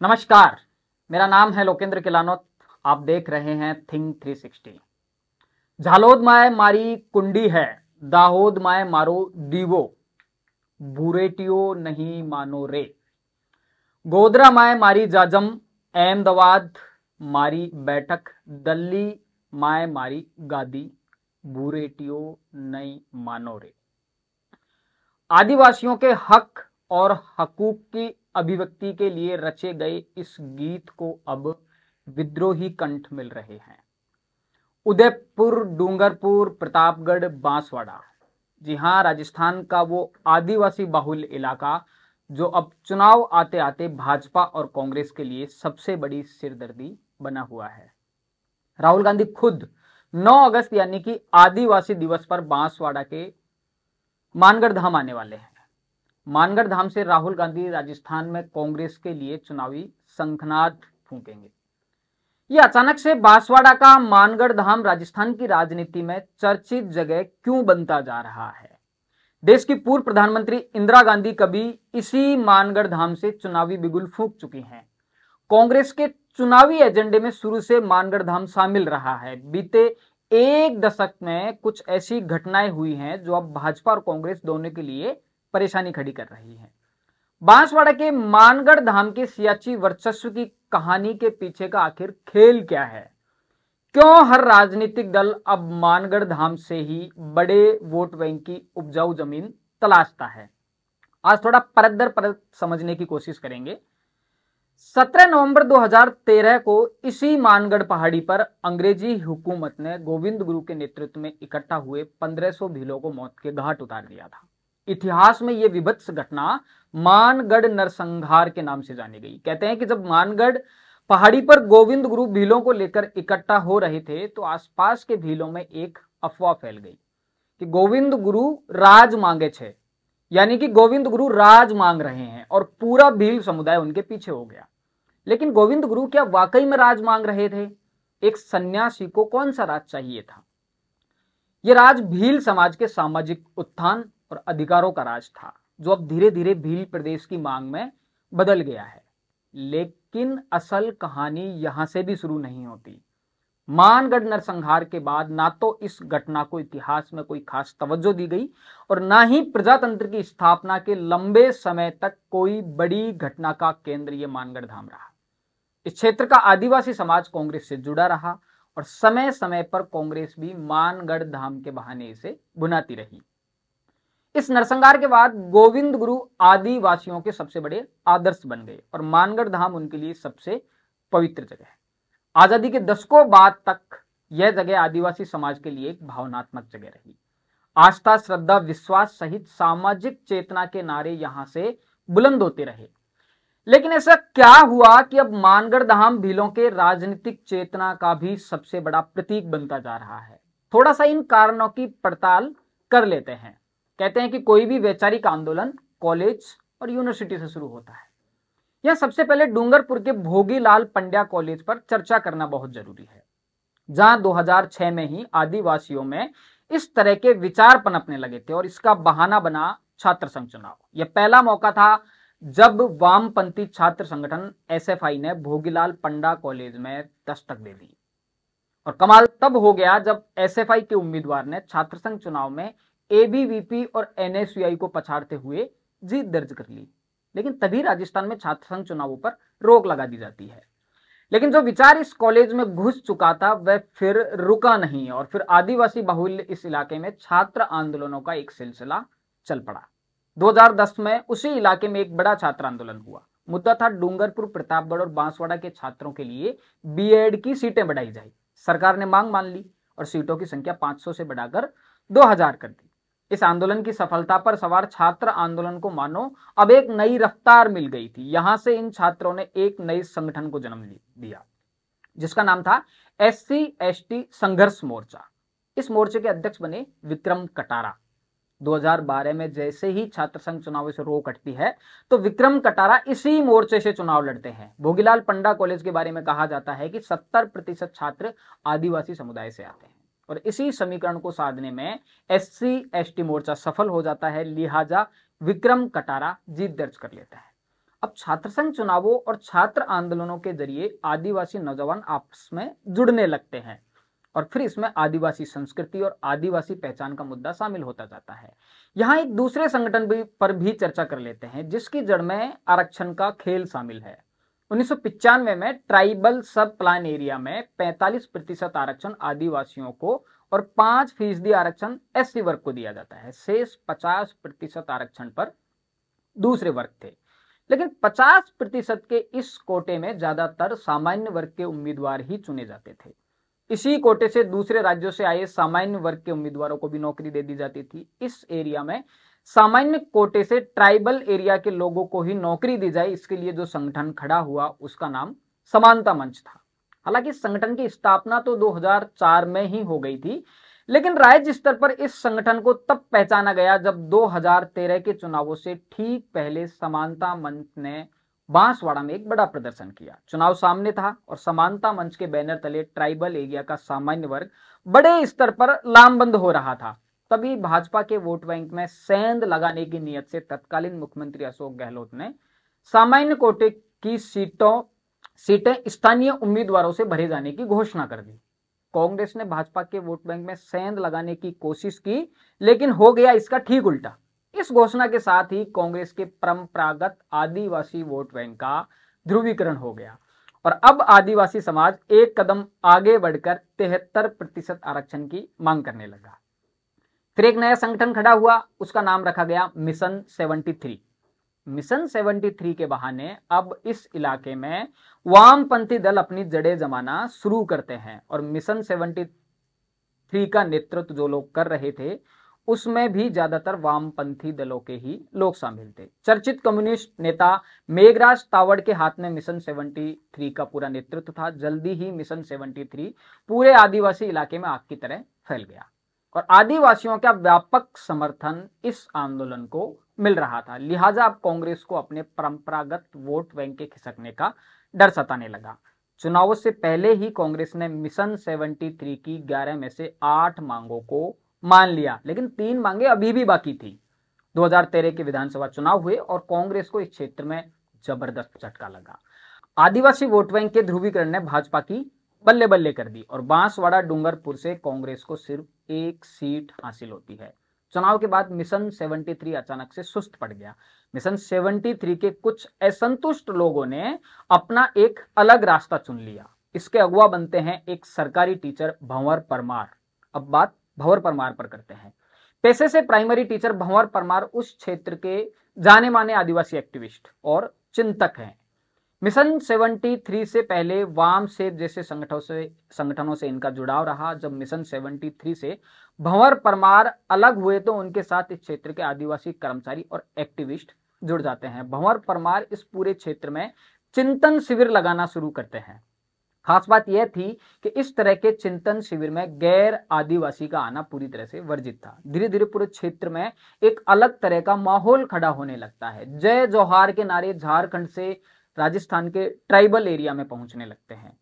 नमस्कार, मेरा नाम है लोकेंद्र किलानोत, आप देख रहे हैं थिंग 360 झालोद माए मारी कुंडी है, दाहोद माए मारो दीवो बुरेटियो नहीं मानो रे। गोदरा माए मारी जाजम, अहमदाबाद मारी बैठक, दल्ली माए मारी गादी बुरेटियो नहीं मानो रे। आदिवासियों के हक और हकूक की अभिव्यक्ति के लिए रचे गए इस गीत को अब विद्रोही कंठ मिल रहे हैं। उदयपुर, डूंगरपुर, प्रतापगढ़, बांसवाड़ा। जी हाँ राजस्थान का वो आदिवासी बाहुल इलाका जो अब चुनाव आते आते भाजपा और कांग्रेस के लिए सबसे बड़ी सिरदर्दी बना हुआ है। राहुल गांधी खुद 9 अगस्त यानी कि आदिवासी दिवस पर बांसवाड़ा के मानगढ़ धाम आने वाले हैं। मानगढ़ धाम से राहुल गांधी राजस्थान में कांग्रेस के लिए चुनावी संखनाद फूकेंगे। ये अचानक से बांसवाड़ा का मानगढ़ धाम राजस्थान की राजनीति में चर्चित जगह क्यों बनता जा रहा है? देश की पूर्व प्रधानमंत्री इंदिरा गांधी कभी इसी मानगढ़ धाम से चुनावी बिगुल फूक चुकी हैं। कांग्रेस के चुनावी एजेंडे में शुरू से मानगढ़ धाम शामिल रहा है। बीते एक दशक में कुछ ऐसी घटनाएँ हुई हैं जो अब भाजपा और कांग्रेस दोनों के लिए परेशानी खड़ी कर रही है। बांसवाड़ा के मानगढ़ धाम के सियाची वर्चस्व की कहानी के पीछे का आखिर खेल क्या है? क्यों हर राजनीतिक दल अब मानगढ़ धाम से ही बड़े वोट बैंक की उपजाऊ ज़मीन तलाशता है? आज थोड़ा परत दर परत समझने की कोशिश करेंगे। 17 नवंबर 2013 को इसी मानगढ़ पहाड़ी पर अंग्रेज़ी हुकूमत ने गोविंद गुरु के नेतृत्व में इकट्ठा हुए 1500 भीलों को मौत के घाट उतार दिया था। इतिहास में यह विभत्स घटना मानगढ़ नरसंहार के नाम से जानी गई। कहते हैं कि जब मानगढ़ पहाड़ी पर गोविंद गुरु भीलों को लेकर इकट्ठा हो रहे थे तो आसपास के भीलों में एक अफवाह फैल गई कि गोविंद गुरु राज मांगे छे। यानी कि गोविंद गुरु राज मांग रहे हैं और पूरा भील समुदाय उनके पीछे हो गया। लेकिन गोविंद गुरु क्या वाकई में राज मांग रहे थे? एक सन्यासी को कौन सा राज चाहिए था? यह राज भील समाज के सामाजिक उत्थान और अधिकारों का राज था, जो अब धीरे धीरे भील प्रदेश की मांग में बदल गया है। लेकिन असल कहानी यहाँ से भी शुरू नहीं होती। मानगढ़ नरसंहार के बाद ना तो इस घटना को इतिहास में कोई खास तवज्जो दी गई और ना ही प्रजातंत्र की स्थापना के लंबे समय तक कोई बड़ी घटना का केंद्र ये मानगढ़ धाम रहा। इस क्षेत्र का आदिवासी समाज कांग्रेस से जुड़ा रहा और समय समय पर कांग्रेस भी मानगढ़ धाम के बहाने इसे बुनाती रही। इस नरसंहार के बाद गोविंद गुरु आदिवासियों के सबसे बड़े आदर्श बन गए और मानगढ़ धाम उनके लिए सबसे पवित्र जगह है। आज़ादी के दशकों बाद तक यह जगह आदिवासी समाज के लिए एक भावनात्मक जगह रही। आस्था, श्रद्धा, विश्वास सहित सामाजिक चेतना के नारे यहाँ से बुलंद होते रहे। लेकिन ऐसा क्या हुआ कि अब मानगढ़ धाम भीलों के राजनीतिक चेतना का भी सबसे बड़ा प्रतीक बनता जा रहा है? थोड़ा सा इन कारणों की पड़ताल कर लेते हैं। कहते हैं कि कोई भी वैचारिक आंदोलन कॉलेज और यूनिवर्सिटी से शुरू होता है। यह सबसे पहले डूंगरपुर के भोगीलाल पंड्या कॉलेज पर चर्चा करना बहुत ज़रूरी है, जहाँ 2006 में ही आदिवासियों में इस तरह के विचार पनपने लगे थे और इसका बहाना बना छात्र संघ चुनाव। यह पहला मौका था जब वामपंथी छात्र संगठन एसएफआई ने भोगीलाल पंडा कॉलेज में दस्तक दे दी। और कमाल तब हो गया जब एसएफआई के उम्मीदवार ने छात्र संघ चुनाव में एबीवीपी और एनएसयूआई को पछाड़ते हुए जीत दर्ज कर ली। लेकिन तभी राजस्थान में छात्र संघ चुनावों पर रोक लगा दी जाती है। लेकिन जो विचार इस कॉलेज में घुस चुका था, वह फिर रुका नहीं और फिर आदिवासी बाहुल्य इस इलाके में छात्र आंदोलनों का एक सिलसिला चल पड़ा। 2010 में उसी इलाके में एक बड़ा छात्र आंदोलन हुआ। मुद्दा था डूंगरपुर, प्रतापगढ़ और बांसवाड़ा के छात्रों के लिए बीएड की सीटें बढ़ाई जाए। सरकार ने मांग मान ली और सीटों की संख्या 500 से बढ़ाकर 2000 कर दी। इस आंदोलन की सफलता पर सवार छात्र आंदोलन को मानो। अब एक नई रफ्तार मिल गई थी। यहाँ से इन छात्रों ने एक नए संगठन को जन्म दिया, जिसका नाम था एस सी संघर्ष मोर्चा। इस मोर्चे के अध्यक्ष बने विक्रम कटारा। 2012 में जैसे ही छात्र संघ चुनाव से रोक हटती है तो विक्रम कटारा इसी मोर्चे से चुनाव लड़ते हैं। भोगीलाल पंडा कॉलेज के बारे में कहा जाता है कि 70 प्रतिशत छात्र आदिवासी समुदाय से आते हैं। और इसी समीकरण को साधने में एस सी मोर्चा सफल हो जाता है, लिहाजा विक्रम कटारा जीत दर्ज कर लेता है। अब छात्र संघ चुनावों और छात्र आंदोलनों के ज़रिए आदिवासी नौजवान आपस में जुड़ने लगते हैं और फिर इसमें आदिवासी संस्कृति और आदिवासी पहचान का मुद्दा शामिल होता जाता है। यहाँ एक दूसरे संगठन भी पर भी चर्चा कर लेते हैं, जिसकी जड़ में आरक्षण का खेल शामिल है। उन्नीस में ट्राइबल सब प्लान एरिया में 45 प्रतिशत आरक्षण आदिवासियों को और पाँच फ़ीसदी आरक्षण एससी वर्ग को दिया जाता है। शेष 50 प्रतिशत आरक्षण पर दूसरे वर्ग थे। लेकिन 50 प्रतिशत के इस कोटे में ज़्यादातर सामान्य वर्ग के उम्मीदवार ही चुने जाते थे। इसी कोटे से दूसरे राज्यों से आए सामान्य वर्ग के उम्मीदवारों को भी नौकरी दे दी जाती थी। इस एरिया में सामान्य कोटे से ट्राइबल एरिया के लोगों को ही नौकरी दी जाए, इसके लिए जो संगठन खड़ा हुआ, उसका नाम समानता मंच था। हालाँकि संगठन की स्थापना तो 2004 में ही हो गई थी, लेकिन राज्य स्तर पर इस संगठन को तब पहचाना गया जब 2013 के चुनावों से ठीक पहले समानता मंच ने बांसवाड़ा में एक बड़ा प्रदर्शन किया। चुनाव सामने था और समानता मंच के बैनर तले ट्राइबल एरिया का सामान्य वर्ग बड़े स्तर पर लामबंद हो रहा था। तभी भाजपा के वोट बैंक में सेंध लगाने की नीयत से तत्कालीन मुख्यमंत्री अशोक गहलोत ने सामान्य कोटे की सीटों, सीटें स्थानीय उम्मीदवारों से भरे जाने की घोषणा कर दी। कांग्रेस ने भाजपा के वोट बैंक में सेंध लगाने की कोशिश की, लेकिन हो गया इसका ठीक उल्टा। इस घोषणा के साथ ही कांग्रेस के परंपरागत आदिवासी वोट बैंक का ध्रुवीकरण हो गया और अब आदिवासी समाज एक कदम आगे बढ़कर तिहत्तर प्रतिशत आरक्षण की मांग करने लगा। फिर एक नया संगठन खड़ा हुआ, उसका नाम रखा गया मिशन 73 मिशन 73 के बहाने अब इस इलाके में वामपंथी दल अपनी जड़ें जमाना शुरू करते हैं और मिशन 73 का नेतृत्व जो लोग कर रहे थे, उसमें भी ज़्यादातर वामपंथी दलों के ही लोग शामिल थे। चर्चित कम्युनिस्ट नेता मेघराज तावड़ के हाथ में मिशन 73 का पूरा नेतृत्व था। जल्दी ही मिशन 73 पूरे आदिवासी इलाके में आग की तरह फैल गया। और आदिवासियों का व्यापक समर्थन इस आंदोलन को मिल रहा था। लिहाजा अब कांग्रेस को अपने परंपरागत वोट बैंक के खिसकने का डर सताने लगा। चुनावों से पहले ही कांग्रेस ने मिशन 73 की 11 में से 8 मांगों को मान लिया, लेकिन तीन मांगे अभी भी बाकी थी। 2013 के विधानसभा चुनाव हुए और कांग्रेस को इस क्षेत्र में ज़बरदस्त झटका लगा। आदिवासी वोट बैंक के ध्रुवीकरण ने भाजपा की बल्ले बल्ले कर दी। और बांसवाड़ा डूंगरपुर से कांग्रेस को सिर्फ़ एक सीट हासिल होती है। चुनाव के बाद मिशन 73 अचानक से सुस्त पड़ गया। मिशन 73 के कुछ असंतुष्ट लोगों ने अपना एक अलग रास्ता चुन लिया। इसके अगुआ बनते हैं एक सरकारी टीचर भंवर परमार। अब बात भंवर परमार पर करते हैं। पैसे से प्राइमरी टीचर भंवर परमार उस क्षेत्र के जाने माने आदिवासी एक्टिविस्ट और चिंतक हैं। मिशन 73 से पहले वाम सेब जैसे संगठनों से संगठनों से इनका जुड़ाव रहा। जब मिशन 73 से भंवर परमार अलग हुए तो उनके साथ इस क्षेत्र के आदिवासी कर्मचारी और एक्टिविस्ट जुड़ जाते हैं। भंवर परमार इस पूरे क्षेत्र में चिंतन शिविर लगाना शुरू करते हैं। खास बात यह थी कि इस तरह के चिंतन शिविर में गैर आदिवासी का आना पूरी तरह से वर्जित था। धीरे धीरे पूरे क्षेत्र में एक अलग तरह का माहौल खड़ा होने लगता है। जय जौहार के नारे झारखंड से राजस्थान के ट्राइबल एरिया में पहुँचने लगते हैं।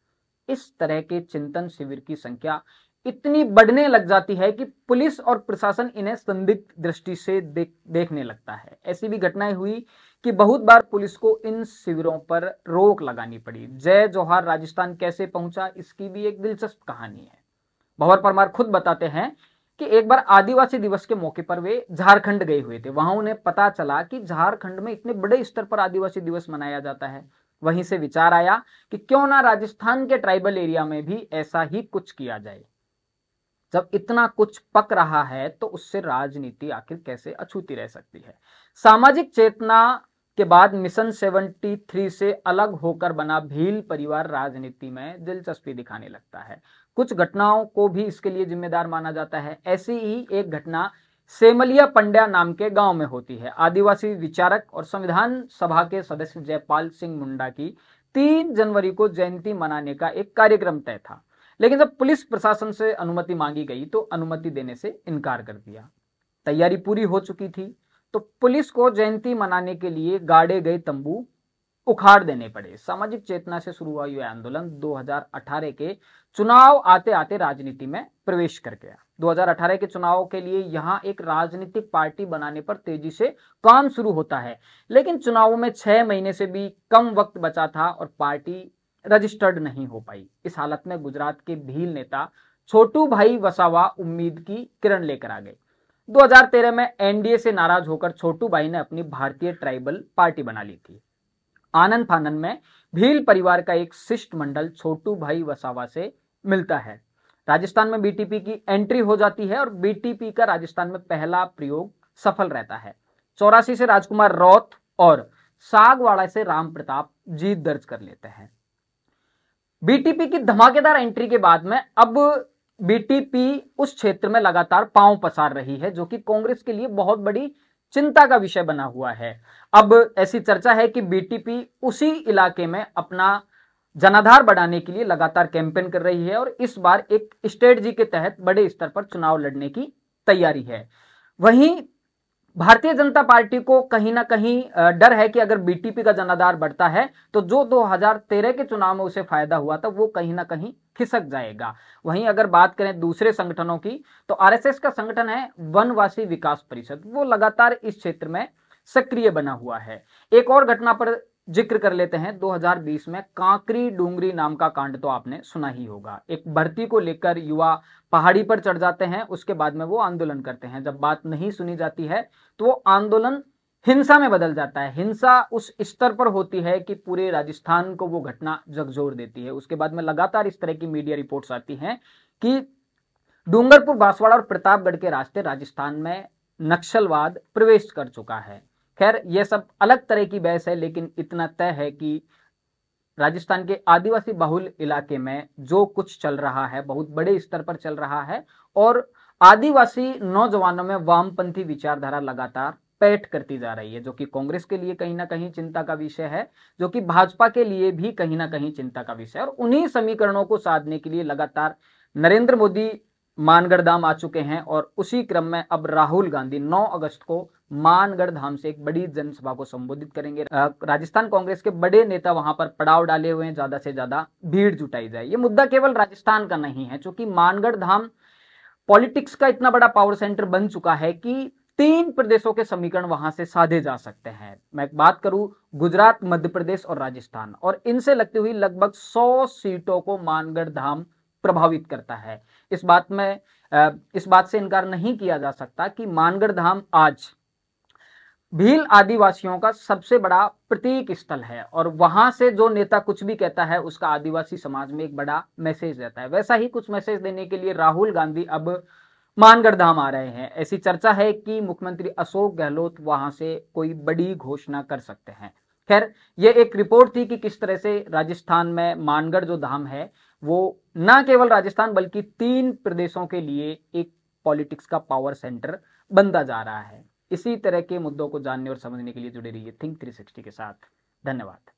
इस तरह के चिंतन शिविर की संख्या इतनी बढ़ने लग जाती है कि पुलिस और प्रशासन इन्हें संदिग्ध दृष्टि से देख, देखने लगता है। ऐसी भी घटनाएँ हुई कि बहुत बार पुलिस को इन शिविरों पर रोक लगानी पड़ी। जय जौहर राजस्थान कैसे पहुँचा इसकी भी एक दिलचस्प कहानी है। भंवर परमार खुद बताते हैं कि एक बार आदिवासी दिवस के मौके पर वे झारखंड गए हुए थे। वहाँ उन्हें पता चला कि झारखंड में इतने बड़े स्तर पर आदिवासी दिवस मनाया जाता है। वहीं से विचार आया कि क्यों ना राजस्थान के ट्राइबल एरिया में भी ऐसा ही कुछ किया जाए। जब इतना कुछ पक रहा है तो उससे राजनीति आखिर कैसे अछूती रह सकती है? सामाजिक चेतना के बाद मिशन 73 से अलग होकर बना भील परिवार राजनीति में दिलचस्पी दिखाने लगता है। कुछ घटनाओं को भी इसके लिए जिम्मेदार माना जाता है। ऐसी ही एक घटना सेमलिया पंड्या नाम के गाँव में होती है। आदिवासी विचारक और संविधान सभा के सदस्य जयपाल सिंह मुंडा की तीन जनवरी को जयंती मनाने का एक कार्यक्रम तय था। लेकिन जब पुलिस प्रशासन से अनुमति मांगी गई तो अनुमति देने से इनकार कर दिया। तैयारी पूरी हो चुकी थी तो पुलिस को जयंती मनाने के लिए गाड़े गए तंबू उखाड़ देने पड़े। सामाजिक चेतना से शुरू हुआ यह आंदोलन 2018 के चुनाव आते आते राजनीति में प्रवेश कर गया। 2018 के चुनाव के लिए यहाँ एक राजनीतिक पार्टी बनाने पर तेज़ी से काम शुरू होता है। लेकिन चुनावों में छह महीने से भी कम वक्त बचा था और पार्टी रजिस्टर्ड नहीं हो पाई। इस हालत में गुजरात के भील नेता छोटू भाई वसावा उम्मीद की किरण लेकर आ गए। 2013 में एनडीए से नाराज़ होकर छोटू भाई ने अपनी भारतीय ट्राइबल पार्टी बना ली थी। आनंद फानंद में भील परिवार का एक शिष्ट मंडल छोटू भाई वसावा से मिलता है। राजस्थान में बीटीपी की एंट्री हो जाती है और बीटीपी का राजस्थान में पहला प्रयोग सफल रहता है। चौरासी से राजकुमार रौत और सागवाड़ा से राम प्रताप जीत दर्ज कर लेते हैं। बीटीपी की धमाकेदार एंट्री के बाद में अब बीटीपी उस क्षेत्र में लगातार पाँव पसार रही है, जो कि कांग्रेस के लिए बहुत बड़ी चिंता का विषय बना हुआ है। अब ऐसी चर्चा है कि बीटीपी उसी इलाके में अपना जनाधार बढ़ाने के लिए लगातार कैंपेन कर रही है और इस बार एक स्ट्रेटजी के तहत बड़े स्तर पर चुनाव लड़ने की तैयारी है। वहीं भारतीय जनता पार्टी को कहीं ना कहीं डर है कि अगर बीटीपी का जनाधार बढ़ता है तो जो 2013 के चुनाव में उसे फ़ायदा हुआ था वो कहीं ना कहीं खिसक जाएगा। वहीं अगर बात करें दूसरे संगठनों की तो आरएसएस का संगठन है वनवासी विकास परिषद। वो लगातार इस क्षेत्र में सक्रिय बना हुआ है। एक और घटना पर ज़िक्र कर लेते हैं 2020 में कांकरी डूंगरी नाम का कांड तो आपने सुना ही होगा। एक भर्ती को लेकर युवा पहाड़ी पर चढ़ जाते हैं, उसके बाद में वो आंदोलन करते हैं। जब बात नहीं सुनी जाती है तो वो आंदोलन हिंसा में बदल जाता है। हिंसा उस स्तर पर होती है कि पूरे राजस्थान को वो घटना जगजोर देती है। उसके बाद में लगातार इस तरह की मीडिया रिपोर्ट्स आती हैं कि डूंगरपुर बांसवाड़ा और प्रतापगढ़ के रास्ते राजस्थान में नक्सलवाद प्रवेश कर चुका है। खैर यह सब अलग तरह की बहस है, लेकिन इतना तय है कि राजस्थान के आदिवासी बहुल इलाके में जो कुछ चल रहा है, बहुत बड़े स्तर पर चल रहा है, और आदिवासी नौजवानों में वामपंथी विचारधारा लगातार पैठ करती जा रही है, जो कि कांग्रेस के लिए कहीं ना कहीं चिंता का विषय है, जो कि भाजपा के लिए भी कहीं ना कहीं चिंता का विषय है, और उन्हीं समीकरणों को साधने के लिए लगातार नरेंद्र मोदी मानगढ़ धाम आ चुके हैं और उसी क्रम में अब राहुल गांधी 9 अगस्त को मानगढ़ धाम से एक बड़ी जनसभा को संबोधित करेंगे। राजस्थान कांग्रेस के बड़े नेता वहाँ पर पड़ाव डाले हुए हैं, ज़्यादा से ज़्यादा भीड़ जुटाई जाए। ये मुद्दा केवल राजस्थान का नहीं है, चूँकि मानगढ़ धाम पॉलिटिक्स का इतना बड़ा पावर सेंटर बन चुका है कि तीन प्रदेशों के समीकरण वहाँ से साधे जा सकते हैं। मैं बात करूँ, गुजरात, मध्य प्रदेश और राजस्थान, और इनसे लगती हुई लगभग सौ सीटों को मानगढ़ धाम प्रभावित करता है। इस बात में इस बात से इनकार नहीं किया जा सकता कि मानगढ़ धाम आज भील आदिवासियों का सबसे बड़ा प्रतीक स्थल है और वहाँ से जो नेता कुछ भी कहता है, उसका आदिवासी समाज में एक बड़ा मैसेज रहता है। वैसा ही कुछ मैसेज देने के लिए राहुल गांधी अब मानगढ़ धाम आ रहे हैं। ऐसी चर्चा है कि मुख्यमंत्री अशोक गहलोत वहाँ से कोई बड़ी घोषणा कर सकते हैं। खैर, ये एक रिपोर्ट थी कि किस तरह से राजस्थान में मानगढ़ जो धाम है वो ना केवल राजस्थान, बल्कि तीन प्रदेशों के लिए एक पॉलिटिक्स का पावर सेंटर बनता जा रहा है। इसी तरह के मुद्दों को जानने और समझने के लिए जुड़े रहिए थिंक 360 के साथ। धन्यवाद।